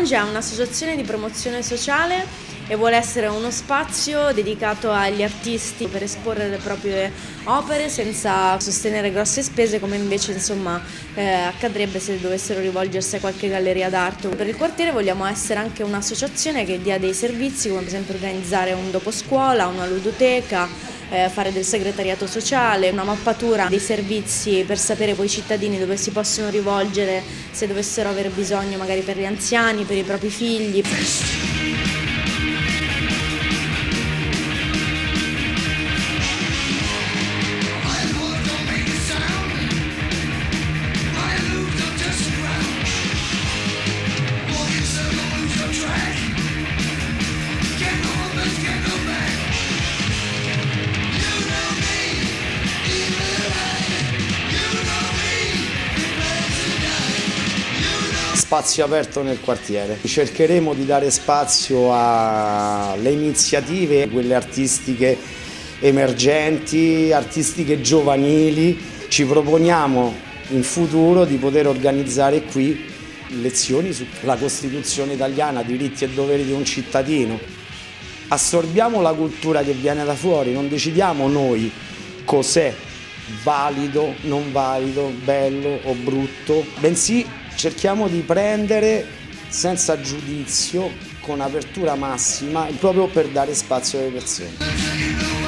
Lounge è un'associazione di promozione sociale e vuole essere uno spazio dedicato agli artisti per esporre le proprie opere senza sostenere grosse spese come invece insomma, eh, accadrebbe se dovessero rivolgersi a qualche galleria d'arte. Per il quartiere vogliamo essere anche un'associazione che dia dei servizi come per esempio organizzare un dopo scuola, una ludoteca, eh, fare del segretariato sociale, una mappatura dei servizi per sapere poi i cittadini dove si possono rivolgere se dovessero avere bisogno magari per gli anziani, per i propri figli. Spazio aperto nel quartiere. Cercheremo di dare spazio alle iniziative, quelle artistiche emergenti, artistiche giovanili. Ci proponiamo in futuro di poter organizzare qui lezioni sulla Costituzione italiana, diritti e doveri di un cittadino. Assorbiamo la cultura che viene da fuori, non decidiamo noi cos'è valido, non valido, bello o brutto, bensì cerchiamo di prendere senza giudizio, con apertura massima, proprio per dare spazio alle persone.